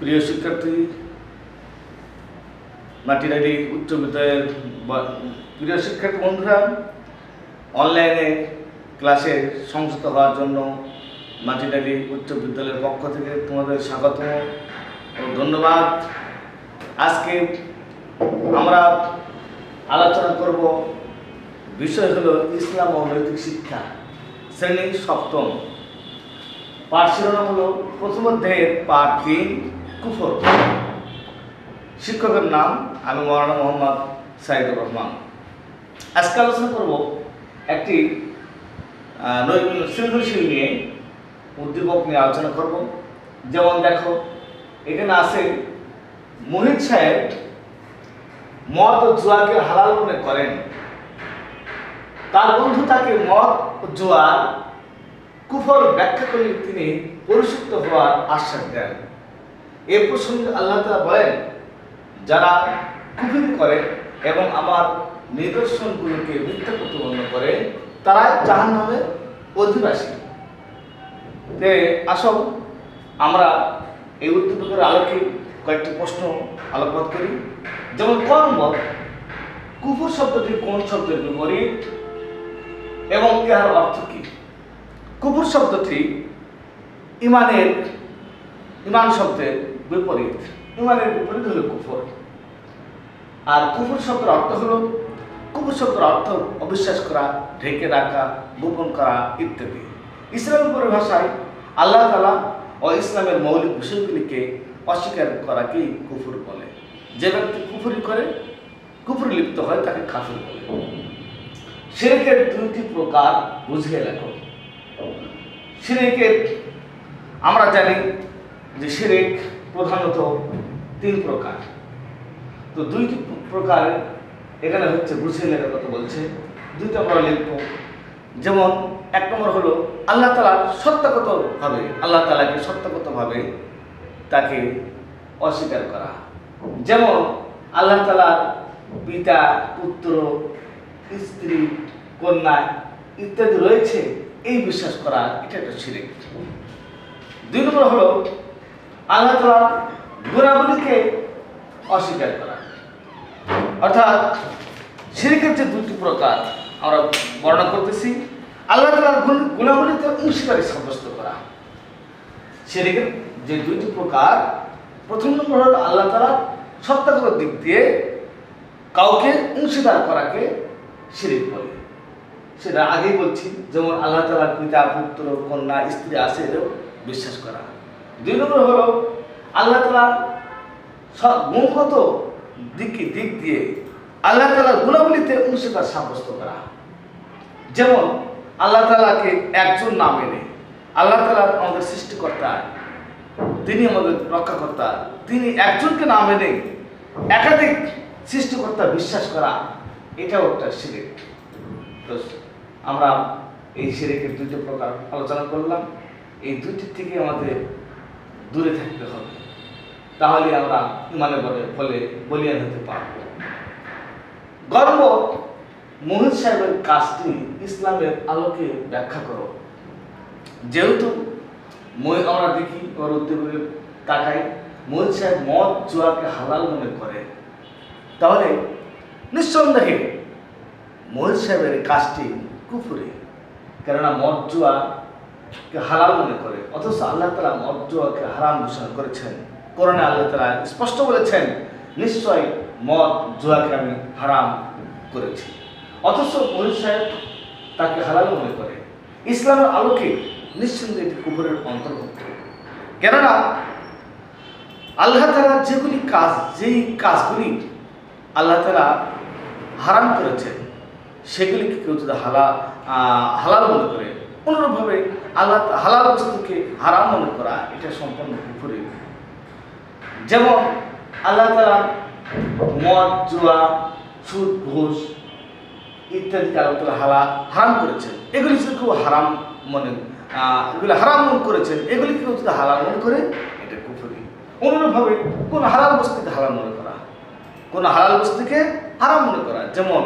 প্রিয় শিক্ষার্থী মাটিরারি উচ্চ বিদ্যালয়ের প্রিয় শিক্ষার্থী বন্ধুরা, অনলাইনে ক্লাসে সংযুক্ত হওয়ার জন্য মাটিরারি উচ্চ বিদ্যালয়ের পক্ষ থেকে তোমাদের স্বাগত ও ধন্যবাদ। আজকে আমরা আলোচনা করব বিষয় হলো ইসলাম ও নৈতিক শিক্ষা, শ্রেণি সপ্তম। পাঠ শিরোনাম হলো প্রথম অধ্যায়ের পাঠ তিন। কুফর। শিক্ষকের নাম আমি মৌলানা মোহাম্মদ সাইদুর রহমান। আজকে আলোচনা করব একটি সৃজনশীল নিয়ে, উদ্দীপক নিয়ে আলোচনা করব। যেমন দেখো, এখানে আছে মোহিত সাহেব মদ ও জুয়াকে হালাল মনে করেন। তার বন্ধু তাকে মদ ও জুয়ার কুফর ব্যাখ্যা করে তিনি পরিশুদ্ধ হওয়ার আশ্বাস দেন। এ প্রসঙ্গে আল্লাহ বলেন, যারা কুফরি করে এবং আমার নিদর্শনগুলোকে মিথ্যা প্রতিপন্ন করে তারা জাহান নামের অধিবাসী। তে আসল আমরা এই উদ্দীপকের আলোকে কয়েকটি প্রশ্ন আলোকপাত করি। যেমন ক নম্বর কুফর শব্দটি কোন শব্দের বিপরীত এবং ইহার অর্থ কি? কুফর শব্দটি ইমানের, ইমান শব্দের বিপরীত। ইমানের বিপরীত হলো কুফর। আর কুফর শব্দের অর্থ হলো, কুফর শব্দের অর্থ অবিশ্বাস করা, ঢেকে রাখা, গোপন করা ইত্যাদি। ইসলামের পরিভাষায় আল্লাহ তালা ও ইসলামের মৌলিক বিষয়গুলিকে অস্বীকার করাকেই কুফর বলে। যে ব্যক্তি কুফরি করে, কুফরি লিপ্ত হয়, তাকে কাফির বলে। শিরিকের দুইটি প্রকার বুঝিয়ে লেখো। শিরিকের আমরা জানি যে শিরিক প্রধানত তিন প্রকার। তো দুইটি প্রকার এখানে হচ্ছে বুঝিয়ে লেখার কথা বলছে। দুইটা আমরা লিখব। যেমন এক নম্বর হলো, আল্লাহ তালার সত্যাগতভাবে, আল্লাহ তালাকে সত্যাগতভাবে তাকে অস্বীকার করা। যেমন আল্লাহ তালার পিতা, পুত্র, স্ত্রী, কন্যা ইত্যাদি রয়েছে, এই বিশ্বাস করা, এটা একটা শিরিক। দুই নম্বর হলো আল্লাহ তালার গুণাবলীকে অস্বীকার করা। অর্থাৎ শিরিকের যে দুটি প্রকার আমরা বর্ণনা করতেছি, আল্লাহ তালার গুণ গুণাবলীতে অংশীদারি সাব্যস্ত করা। শিরিকের যে দুইটি প্রকার, প্রথম নম্বর হলো আল্লাহ তালার সত্যাগত দিক দিয়ে কাউকে অংশীদার করাকে শিরিক বলে। সেটা আগেই বলছি, যেমন আল্লাহ তালার পিতা, পুত্র, কন্যা, স্ত্রী আছে এরও বিশ্বাস করা। দুই নম্বর হলো আল্লাহ তালার সব গুণগত দিক দিক দিয়ে আল্লাহ তালার গুণাবলীতে অংশীদার সাব্যস্ত করা। যেমন আল্লাহ তালাকে একজন নাম এনে, আল্লাহ তালা আমাদের সৃষ্টিকর্তা, তিনি আমাদের রক্ষাকর্তা, তিনি একজনকে নাম এনে একাধিক সৃষ্টিকর্তা বিশ্বাস করা, এটাও একটা সিরেক তো আমরা এই সিরেকের দুইটি প্রকার আলোচনা করলাম। এই দুইটির থেকে আমাদের দূরে থাকতে হবে। তাহলে আমরা ইমানে বলে ফলে বলিয়ান হতে পারব। গর্ব মোহিত সাহেবের কাজটি ইসলামের আলোকে ব্যাখ্যা করো। যেহেতু আমরা দেখি ওর উদ্যোগে তাকাই মোহিত সাহেব মদ জুয়াকে হালাল মনে করে। তাহলে নিঃসন্দেহে মোহিত সাহেবের কাজটি কুফুরে, কেননা মদ জুয়াকে হালাল মনে করে, অথচ আল্লাহ তালা মদ জুয়াকে হারাম ঘোষণা করেছেন। করোনা আল্লাহ তালা স্পষ্ট বলেছেন, নিশ্চয় মদ জুয়াকে আমি হারাম করেছি। অথচ মোহিত সাহেব তাকে হালাল মনে করে। ইসলামের আলোকে নিশ্চিন্তে এটি কুকুরের অন্তর্ভুক্ত। কেননা, আল্লাহ তালা যেগুলি কাজ, যেই কাজগুলি আল্লাহ তালা হারাম করেছেন, সেগুলিকে কেউ যদি হালা হালাল মনে করে অনুরূপভাবে আল্লাহ হালাল বস্তুকে হারাম মনে করা, এটা সম্পূর্ণ কুকুরে যেমন আল্লাহ তালা মদ, জুয়া, সুদ, ঘুষ ইত্যাদি আল্লাহ তালা হালা হারাম করেছেন। এগুলি কেউ হারাম মনে এগুলি হারাম মনে করেছেন। এগুলি কেউ যদি হালাল মনে করে, এটা কুফরি। অনুরূপভাবে কোন হালাল বস্তুকে হালাল মনে করা, কোন হালাল বস্তুকে হারাম মনে করা। যেমন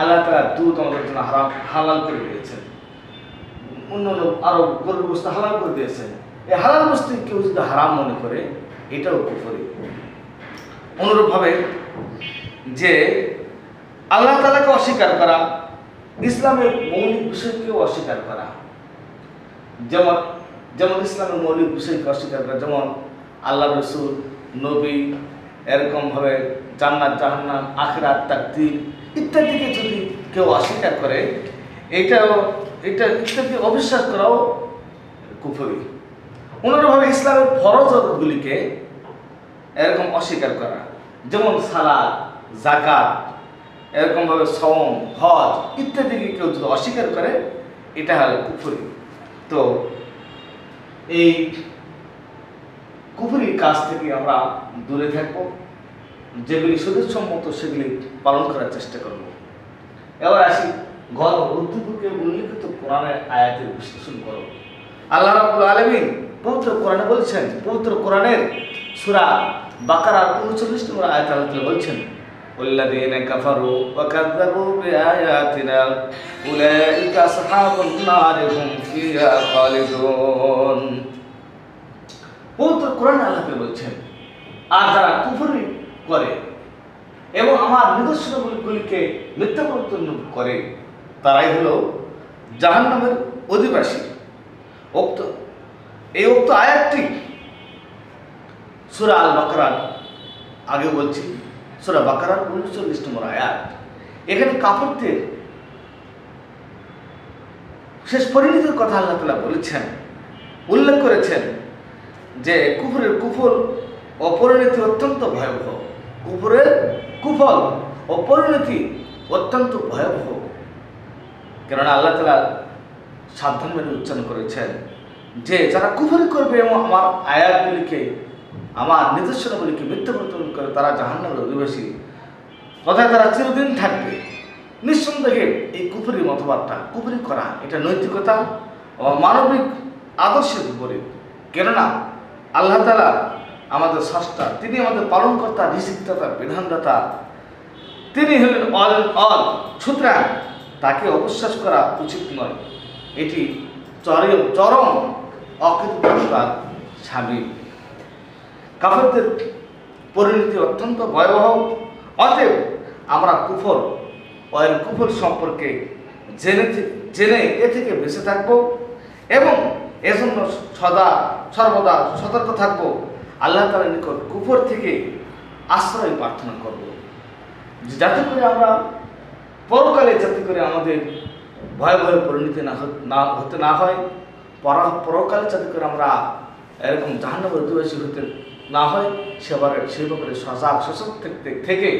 আল্লাহ তালা দুধ আমাদের জন্য হারাম, হালাল করে দিয়েছেন। অন্য অন্য আরও গরুর বস্তু হালাল করে দিয়েছেন এই হালাল বস্তু কেউ যদি হারাম মনে করে, এটাও কুফরি। অনুরূপভাবে যে আল্লাহ তালাকে অস্বীকার করা, ইসলামের মৌলিক বিষয়কেও অস্বীকার করা, যেমন যেমন ইসলামের মৌলিক বিষয়কে অস্বীকার করা, যেমন আল্লাহ রসুল, নবী, এরকমভাবে জান্নাত, জাহান্নাম, আখরাত, তাকদির ইত্যাদিকে যদি কেউ অস্বীকার করে, এটাও এটা ইত্যাদি অবিশ্বাস করাও কুফরি। অনুরূপভাবে ইসলামের ফরজগুলিকে এরকম অস্বীকার করা, যেমন সালাদ জাকাত এরকমভাবে সম হজ ইত্যাদিকে কেউ যদি অস্বীকার করে, এটা হলো কুফরি। তো এই কুফুরির কাজ থেকে আমরা দূরে থাকব, যেগুলি সুদূরসম্মত সেগুলি পালন করার চেষ্টা করব। এবার আসি গণ উদ্দীপকে উল্লিখিত কোরআনের আয়াতের বিশ্লেষণ করো আল্লাহ রাবুল আলমিন পবিত্র কোরআনে বলছেন পবিত্র কোরআনের সুরা বাকারার উনচল্লিশ নম্বর আয়াত আল্লাহ বলছেন والذين كفروا وكذبوا بآياتنا أولئك أصحاب النار هم فيها خالدون পবিত্র কোরআন আল্লাহকে বলছেন আর যারা কুফরি করে এবং আমার নিদর্শনগুলিকে মিথ্যা প্রবর্তন করে তারাই হলো জাহান্নামের অধিবাসী। উক্ত, এই উক্ত আয়াতটি সুরা আল বাকরার আগে বলছি, সুরা বাকারার উনচল্লিশ নম্বর আয়াত। এখানে কাপড়দের শেষ পরিণতির কথা আল্লাহ তালা বলেছেন, উল্লেখ করেছেন যে কুফরের কুফল অপরিণতি অত্যন্ত ভয়াবহ। কুফরের কুফল অপরিণতি অত্যন্ত ভয়াবহ। কেননা আল্লাহ তালা সাবধান মেনে উচ্চারণ করেছেন যে যারা কুফরি করবে এবং আমার আয়াতগুলিকে, আমার নিদর্শনগুলিকে মিথ্যা প্রতিপন্ন করে তারা জাহান্নামের অধিবাসী। তথায় তারা চিরদিন থাকবে। নিঃসন্দেহে এই কুফরি মতবাদটা, কুফরি করা, এটা নৈতিকতা ও মানবিক আদর্শের বিপরীত। কেননা আল্লাহ তালা আমাদের স্রষ্টা, তিনি আমাদের পালনকর্তা ঋষিকদাতা বিধানদাতা। তিনি হলেন অল অল সুতরাং তাকে অবিশ্বাস করা উচিত নয়। এটি চরম চরম অকৃতজ্ঞতার স্বামী কাফেরদের পরিণতি অত্যন্ত ভয়াবহ। অতএব আমরা কুফর ওয়ের কুফর সম্পর্কে জেনে জেনে এ থেকে বেঁচে থাকব এবং এজন্য সদা, সর্বদা সতর্ক থাকব। আল্লাহ তালার নিকট কুফর থেকে আশ্রয় প্রার্থনা করব। যাতে করে আমরা পরকালে যাতে করে আমাদের ভয় ভয় পরিণতি না না হতে না হয়, পরা, পরকালে যাতে করে আমরা এরকম জাহান্নব অধিবাসী হতে না হয় সেবারে সেই ব্যাপারে সজাগ, সচেতন থেকে থেকে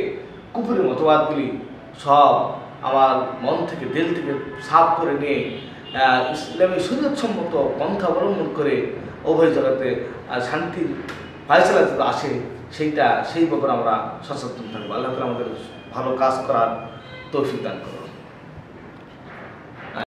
কুপুরি মতবাদগুলি সব আমার মন থেকে, দিল থেকে সাফ করে নিয়ে ইসলামী সুযোগসম্মত পন্থা অবলম্বন করে উভয় জগতে শান্তির ফায়সলা যাতে আসে, সেইটা, সেই ব্যাপারে আমরা সচেতন থাকব। আল্লাহ আমাদের ভালো কাজ করার তৌফিক দান করো